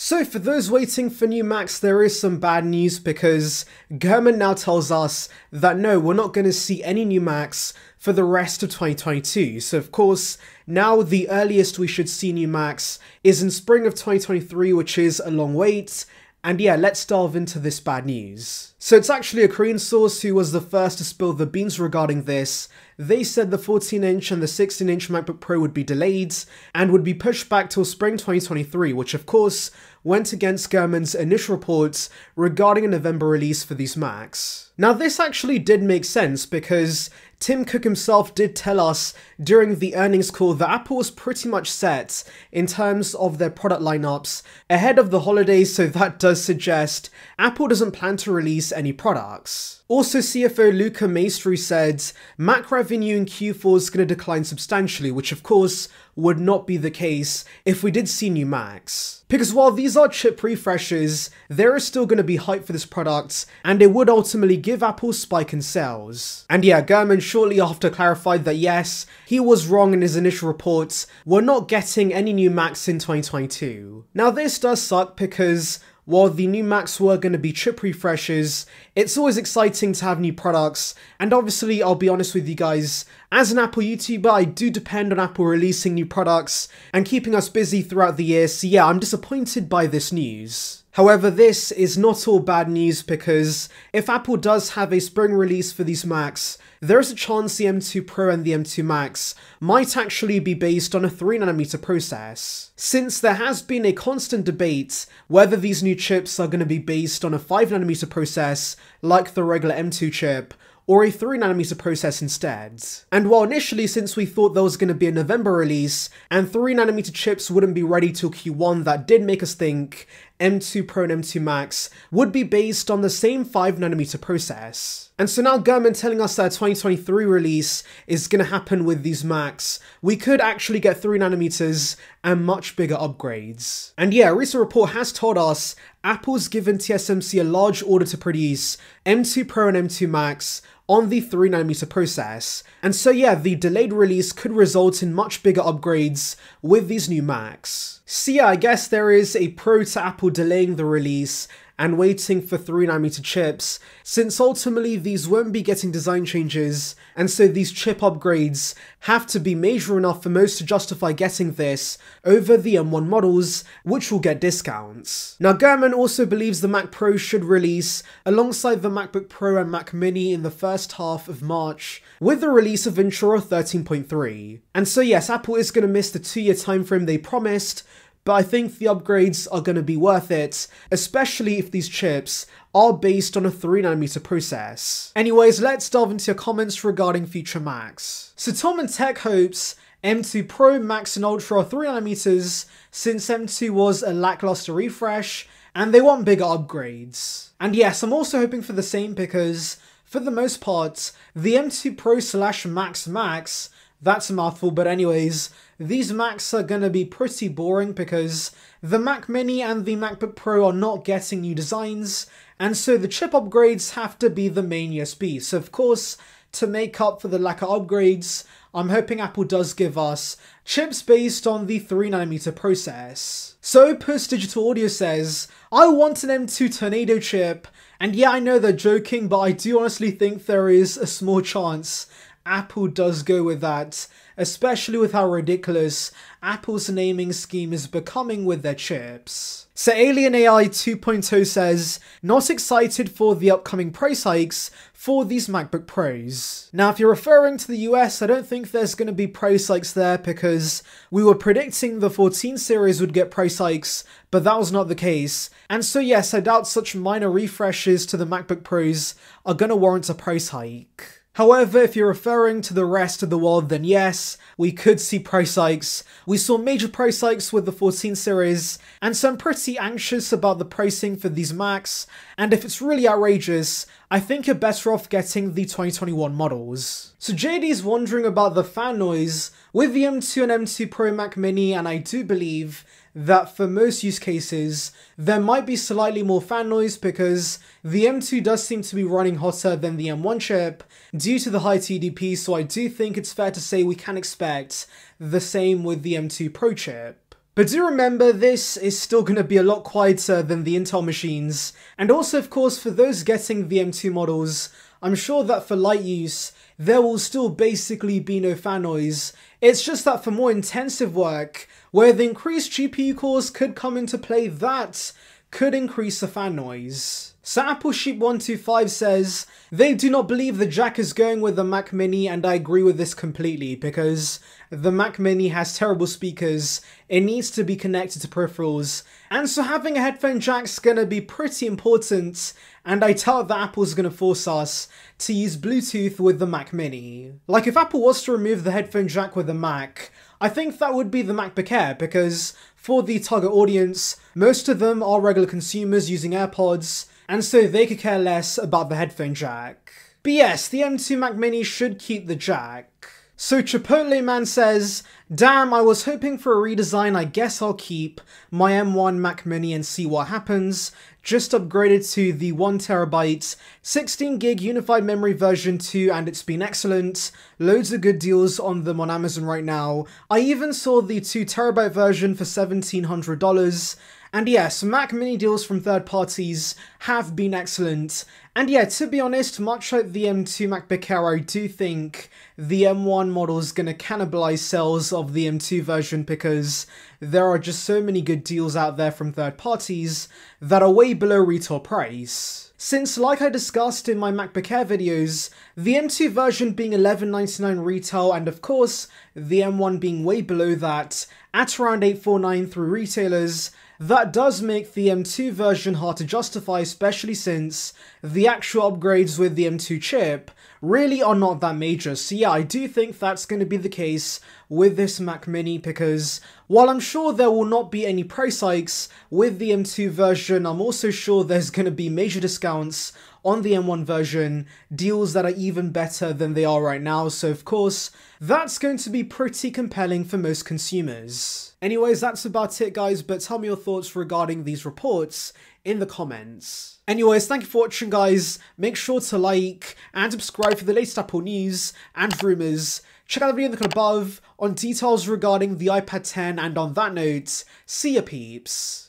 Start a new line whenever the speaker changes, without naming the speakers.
So for those waiting for new Macs, there is some bad news because Gurman now tells us that no, we're not going to see any new Macs for the rest of 2022. So of course, now the earliest we should see new Macs is in spring of 2023, which is a long wait. And yeah, let's delve into this bad news. So it's actually a Korean source who was the first to spill the beans regarding this. They said the 14-inch and the 16-inch MacBook Pro would be delayed and would be pushed back till spring 2023, which of course went against Gurman's initial reports regarding a November release for these Macs. Now this actually did make sense because Tim Cook himself did tell us during the earnings call that Apple was pretty much set in terms of their product lineups ahead of the holidays, so that does suggest Apple doesn't plan to release any products. Also, CFO Luca Maestri said Mac revenue in Q4 is going to decline substantially, which of course would not be the case if we did see new Macs. Because while these are chip refreshes, there is still going to be hype for this product, and it would ultimately give Apple spike in sales. And yeah, Gurman shortly after clarified that yes, he was wrong in his initial reports, we're not getting any new Macs in 2022. Now this does suck because while the new Macs were going to be chip refreshes, it's always exciting to have new products, and obviously I'll be honest with you guys, as an Apple YouTuber I do depend on Apple releasing new products and keeping us busy throughout the year, so yeah, I'm disappointed by this news. However, this is not all bad news because if Apple does have a spring release for these Macs, there is a chance the M2 Pro and the M2 Max might actually be based on a 3nm process. Since there has been a constant debate whether these new chips are going to be based on a 5nm process like the regular M2 chip, or a 3nm process instead. And while initially since we thought there was going to be a November release, and 3nm chips wouldn't be ready till Q1 that did make us think M2 Pro and M2 Max would be based on the same 5nm process. And so now Gurman telling us that 2023 release is going to happen with these Macs, we could actually get 3nm and much bigger upgrades. And yeah, a recent report has told us Apple's given TSMC a large order to produce M2 Pro and M2 Max on the 3nm process. And so yeah, the delayed release could result in much bigger upgrades with these new Macs. So yeah, I guess there is a pro to Apple delaying the release and waiting for 3nm chips, since ultimately these won't be getting design changes, and so these chip upgrades have to be major enough for most to justify getting this over the M1 models, which will get discounts. Now Gurman also believes the Mac Pro should release alongside the MacBook Pro and Mac Mini in the first half of March, with the release of Ventura 13.3. And so yes, Apple is going to miss the two year timeframe they promised, but I think the upgrades are going to be worth it, especially if these chips are based on a 3nm process. Anyways, let's delve into your comments regarding future Macs. So Tom and Tech hopes M2 Pro, Max and Ultra are 3nm since M2 was a lackluster refresh and they want bigger upgrades. And yes, I'm also hoping for the same because for the most part, the M2 Pro slash Max Max that's a mouthful, but anyways, these Macs are gonna be pretty boring because the Mac Mini and the MacBook Pro are not getting new designs, and so the chip upgrades have to be the main USP. So of course, to make up for the lack of upgrades, I'm hoping Apple does give us chips based on the 3nm process. So Opus Digital Audio says, I want an M2 Tornado chip, and yeah I know they're joking, but I do honestly think there is a small chance Apple does go with that, especially with how ridiculous Apple's naming scheme is becoming with their chips. So Alien AI 2.0 says, not excited for the upcoming price hikes for these MacBook Pros. Now if you're referring to the US, I don't think there's going to be price hikes there because we were predicting the 14 series would get price hikes, but that was not the case. And so yes, I doubt such minor refreshes to the MacBook Pros are going to warrant a price hike. However, if you're referring to the rest of the world, then yes, we could see price hikes. We saw major price hikes with the 14 series, and so I'm pretty anxious about the pricing for these Macs, and if it's really outrageous, I think you're better off getting the 2021 models. So JD's wondering about the fan noise with the M2 and M2 Pro Mac Mini, and I do believe that for most use cases, there might be slightly more fan noise because the M2 does seem to be running hotter than the M1 chip due to the high TDP, so I do think it's fair to say we can expect the same with the M2 Pro chip. But do remember, this is still going to be a lot quieter than the Intel machines. And also, of course, for those getting the M2 models, I'm sure that for light use, there will still basically be no fan noise. It's just that for more intensive work, where the increased GPU cores could come into play, that could increase the fan noise. So Apple Sheep 125 says, they do not believe the jack is going with the Mac Mini and I agree with this completely because the Mac Mini has terrible speakers, it needs to be connected to peripherals, and so having a headphone jack's gonna be pretty important and I doubt that Apple's gonna force us to use Bluetooth with the Mac Mini. Like if Apple was to remove the headphone jack with the Mac, I think that would be the MacBook Air because for the target audience, most of them are regular consumers using AirPods, and so they could care less about the headphone jack. But yes, the M2 Mac Mini should keep the jack. So Chipotle Man says, Damn, I was hoping for a redesign, I guess I'll keep my M1 Mac Mini and see what happens. Just upgraded to the 1TB 16GB unified memory version 2 and it's been excellent. Loads of good deals on them on Amazon right now. I even saw the 2TB version for $1,700. And yes, Mac Mini deals from third parties have been excellent. And yeah, to be honest, much like the M2 MacBook Air, I do think the M1 model is going to cannibalize sales of the M2 version because there are just so many good deals out there from third parties that are way below retail price. Since, like I discussed in my MacBook Air videos, the M2 version being $11.99 retail and of course the M1 being way below that at around 849 through retailers, that does make the M2 version hard to justify, especially since the actual upgrades with the M2 chip really are not that major. So yeah, I do think that's going to be the case with this Mac Mini because while I'm sure there will not be any price hikes with the M2 version, I'm also sure there's going to be major discounts on the M1 version, deals that are even better than they are right now, so of course, that's going to be pretty compelling for most consumers. Anyways, that's about it guys, but tell me your thoughts regarding these reports in the comments. Anyways, thank you for watching guys, make sure to like and subscribe for the latest Apple news and rumours. Check out the video in the corner above on details regarding the iPad 10 and on that note, see ya peeps.